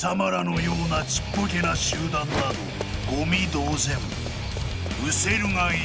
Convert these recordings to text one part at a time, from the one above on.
様らのようなちっぽけな集団などゴミ同然失せるがいい。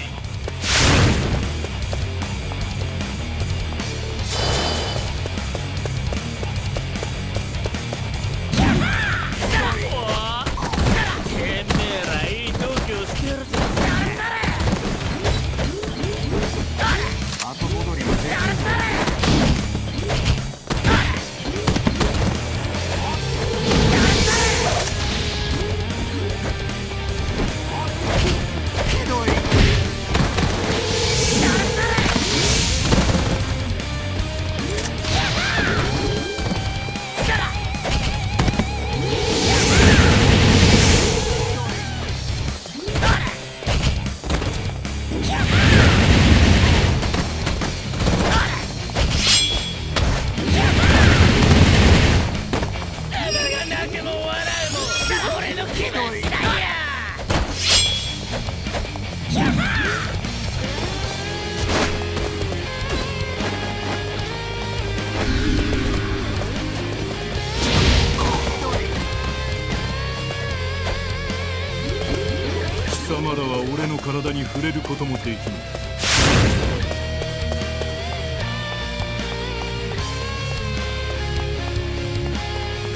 貴様らは俺の体に触れることもできぬ。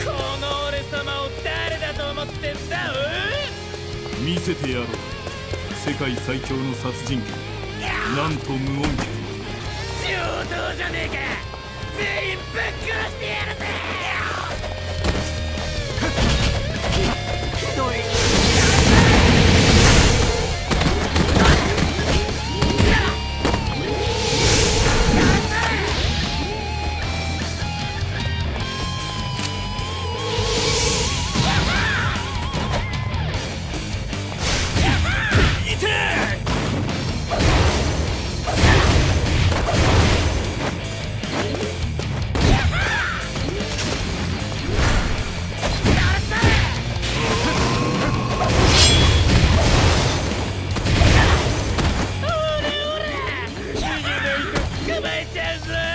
この俺様を誰だと思ってんだ？見せてやろう。世界最強の殺人剣なんと無音剣上等じゃね it is